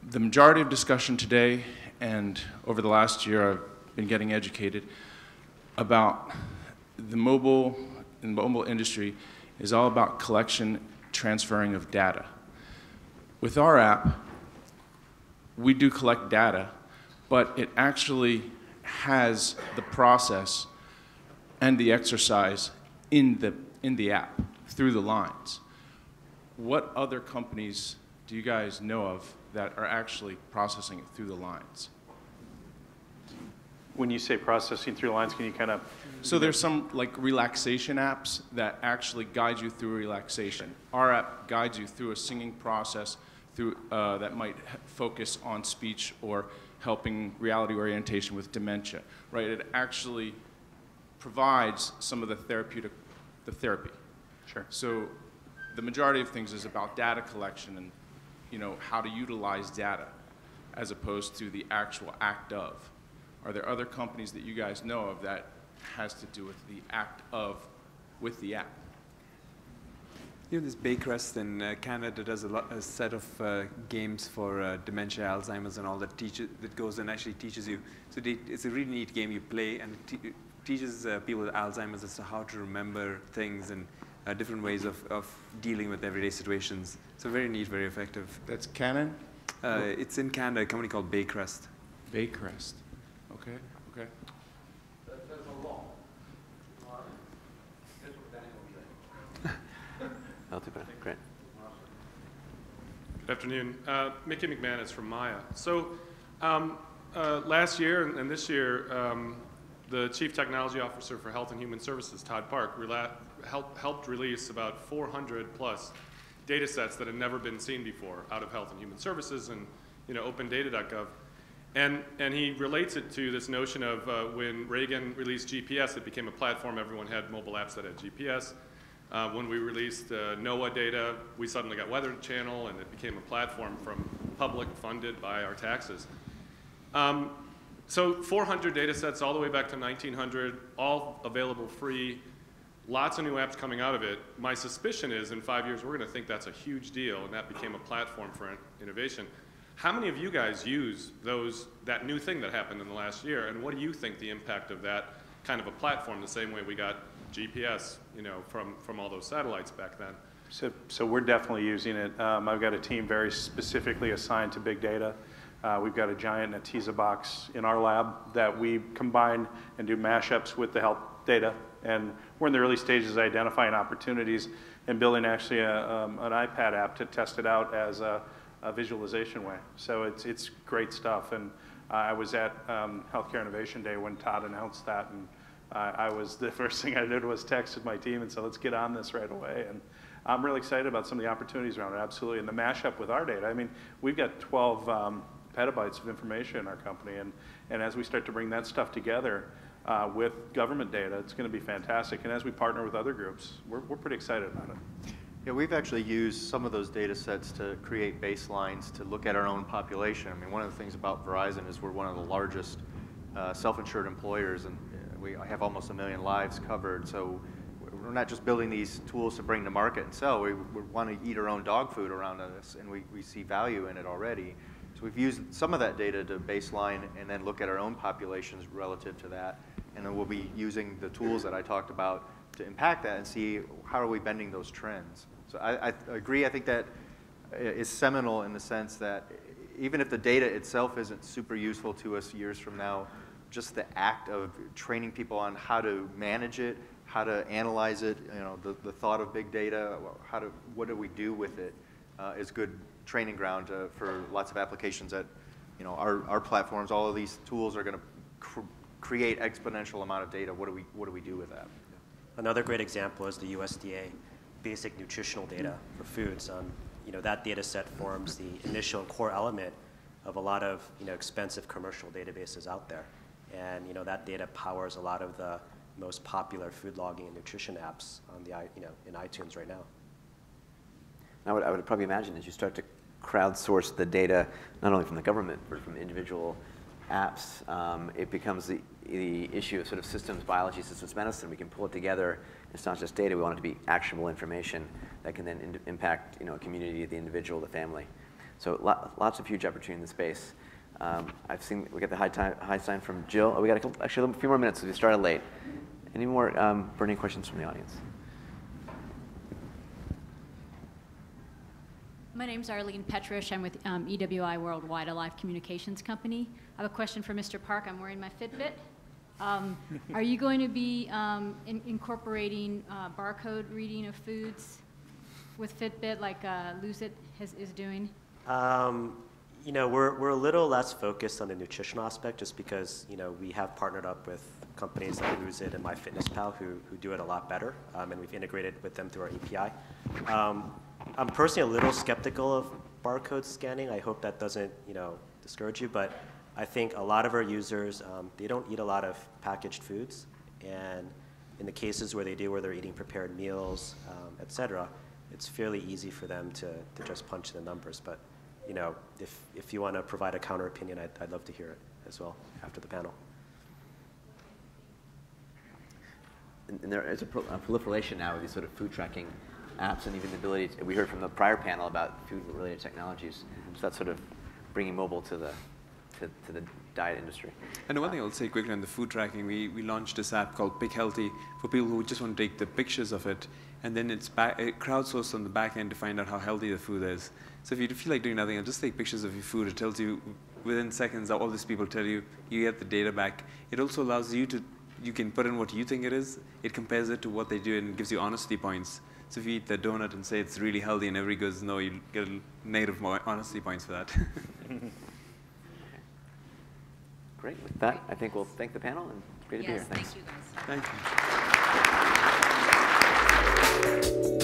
the majority of discussion today and over the last year, I've been getting educated about the mobile and mobile industry is all about collection, transferring of data. With our app, we do collect data, but it actually has the process and the exercise in the, in the app through the lines. What other companies do you guys know of that are actually processing it through the lines? When you say processing through lines, can you kind of, So there's some like relaxation apps that actually guide you through relaxation. Our app guides you through a singing process through, uh, that might focus on speech or helping reality orientation with dementia, right? It actually provides some of the therapeutic, the therapy. Sure. So the majority of things is about data collection and, you know, how to utilize data as opposed to the actual act of. Are there other companies that you guys know of that has to do with the act of with the app? You know, this Baycrest in uh, Canada does a, lot, a set of uh, games for uh, dementia, Alzheimer's, and all that teaches that goes and actually teaches you. So they, it's a really neat game you play, and it te teaches uh, people with Alzheimer's as to how to remember things and uh, different ways of, of dealing with everyday situations. So very neat, very effective. That's Canon? Uh, it's in Canada, a company called Baycrest. Baycrest. Okay, okay. I'll do better. Great. Good afternoon. Uh, Mickey McManus from Maya. So um, uh, last year and, and this year, um, the Chief Technology Officer for Health and Human Services, Todd Park, rela- help, helped release about 400 plus data sets that had never been seen before out of Health and Human Services and you know, opendata.gov. And, and he relates it to this notion of uh, when Reagan released GPS, it became a platform. Everyone had mobile apps that had GPS. Uh, when we released uh, NOAA data, we suddenly got Weather Channel, and it became a platform from public funded by our taxes. Um, so 400 data sets all the way back to 1900, all available free, lots of new apps coming out of it. My suspicion is in five years, we're going to think that's a huge deal, and that became a platform for innovation. How many of you guys use those, that new thing that happened in the last year, and what do you think the impact of that kind of a platform, the same way we got GPS, you know, from, from all those satellites back then? So, so we're definitely using it. Um, I've got a team very specifically assigned to big data. Uh, we've got a giant Netezza box in our lab that we combine and do mashups with the health data. And we're in the early stages identifying opportunities and building actually a, um, an iPad app to test it out as a, a visualization way. So it's, it's great stuff. And uh, I was at um, Healthcare Innovation Day when Todd announced that. And uh, I was, the first thing I did was texted my team and said, let's get on this right away. And I'm really excited about some of the opportunities around it, absolutely. And the mashup with our data. I mean, we've got 12 um, petabytes of information in our company. And, and as we start to bring that stuff together uh, with government data, it's going to be fantastic. And as we partner with other groups, we're, we're pretty excited about it. Yeah, we've actually used some of those data sets to create baselines to look at our own population. I mean, one of the things about Verizon is we're one of the largest uh, self-insured employers, and uh, we have almost a million lives covered. So we're not just building these tools to bring to market and sell. We, we want to eat our own dog food around us, and we, we see value in it already. So we've used some of that data to baseline and then look at our own populations relative to that. And then we'll be using the tools that I talked about to impact that and see how are we bending those trends. So I, I agree. I think that is seminal in the sense that even if the data itself isn't super useful to us years from now, just the act of training people on how to manage it, how to analyze it, you know, the, the thought of big data, how to, what do we do with it, uh, is good training ground uh, for lots of applications that, you know, our, our platforms, all of these tools are going to create exponential amount of data. What do we, what do we do with that? Another great example is the USDA basic nutritional data for foods. Um, you know, that data set forms the initial core element of a lot of, you know, expensive commercial databases out there. And, you know, that data powers a lot of the most popular food logging and nutrition apps on the, you know, in iTunes right now. I would, I would probably imagine as you start to crowdsource the data, not only from the government, but from individual apps, um, it becomes the, the issue of sort of systems biology, systems medicine. We can pull it together. It's not just data. We want it to be actionable information that can then in, impact you know, a community, the individual, the family. So lo lots of huge opportunity in the space. Um, I've seen, we got the high, time, high sign from Jill. Oh, we got a couple, actually a few more minutes because we started late. Any more um, burning questions from the audience? My name is Arlene Petrish. I'm with um, EWI Worldwide, a live communications company. I have a question for Mr. Park. I'm wearing my Fitbit. Um, are you going to be um, in incorporating uh, barcode reading of foods with Fitbit like uh, Lose It has, is doing? Um, you know, we're, we're a little less focused on the nutritional aspect just because, you know, we have partnered up with companies like Lose It and MyFitnessPal who, who do it a lot better, um, and we've integrated with them through our API. I'm personally a little skeptical of barcode scanning. I hope that doesn't, you know, discourage you, but I think a lot of our users, um, they don't eat a lot of packaged foods, And in the cases where they do, where they're eating prepared meals, um, et cetera, it's fairly easy for them to, to just punch the numbers. But, you know, if, if you want to provide a counter opinion, I'd, I'd love to hear it as well after the panel. And and there is a pro- a proliferation now of these sort of food tracking apps and even the ability, to- we heard from the prior panel about food-related technologies. So that's sort of bringing mobile to the, to to the diet industry. And one thing I'll say quickly on the food tracking, we, we launched this app called Pick Healthy for people who just want to take the pictures of it, and then it's back, it crowdsourced on the back end to find out how healthy the food is. So if you feel like doing nothing else, just take pictures of your food. It tells you within seconds, all these people tell you, you get the data back. It also allows you to, you can put in what you think it is. It compares it to what they do and gives you honesty points. So if you eat the donut and say it's really healthy and everybody goes, no, you get a negative honesty points for that. Great. With that, I think we'll thank the panel, and it's great to be here. Thanks. thank you guys. Thank you.